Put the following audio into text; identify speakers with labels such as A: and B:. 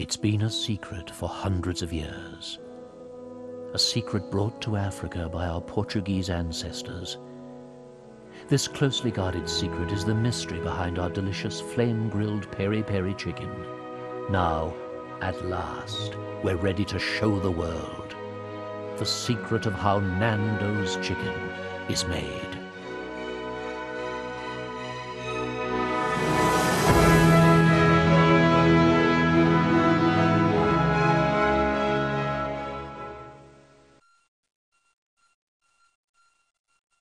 A: It's been a secret for hundreds of years. A secret brought to Africa by our Portuguese ancestors. This closely guarded secret is the mystery behind our delicious flame-grilled peri-peri chicken. Now, at last, we're ready to show the world the secret of how Nando's chicken is made.